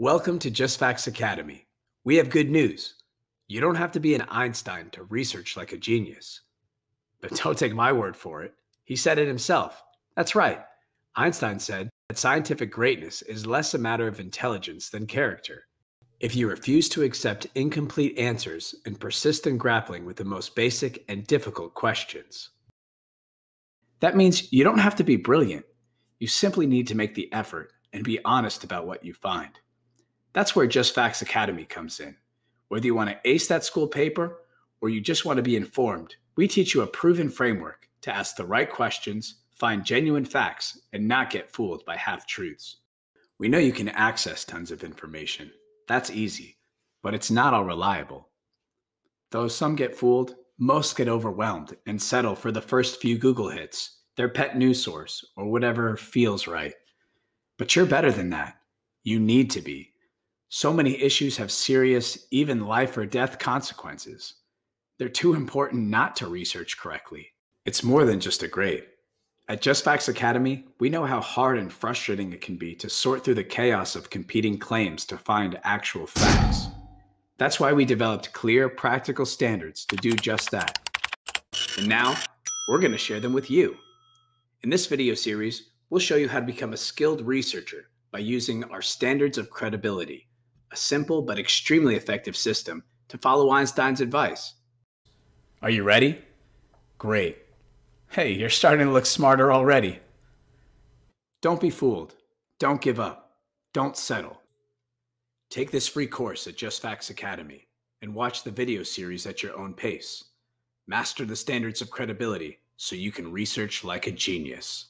Welcome to Just Facts Academy. We have good news. You don't have to be an Einstein to research like a genius. But don't take my word for it. He said it himself. That's right. Einstein said that scientific greatness is less a matter of intelligence than character. If you refuse to accept incomplete answers and persist in grappling with the most basic and difficult questions, that means you don't have to be brilliant. You simply need to make the effort and be honest about what you find. That's where Just Facts Academy comes in. Whether you want to ace that school paper or you just want to be informed, we teach you a proven framework to ask the right questions, find genuine facts, and not get fooled by half truths. We know you can access tons of information. That's easy, but it's not all reliable. Though some get fooled, most get overwhelmed and settle for the first few Google hits, their pet news source, or whatever feels right. But you're better than that. You need to be. So many issues have serious, even life or death consequences. They're too important not to research correctly. It's more than just a grade. At Just Facts Academy, we know how hard and frustrating it can be to sort through the chaos of competing claims to find actual facts. That's why we developed clear, practical standards to do just that. And now, we're going to share them with you. In this video series, we'll show you how to become a skilled researcher by using our standards of credibility, a simple but extremely effective system to follow Einstein's advice. Are you ready? Great. Hey, you're starting to look smarter already. Don't be fooled. Don't give up. Don't settle. Take this free course at Just Facts Academy and watch the video series at your own pace. Master the standards of credibility so you can research like a genius.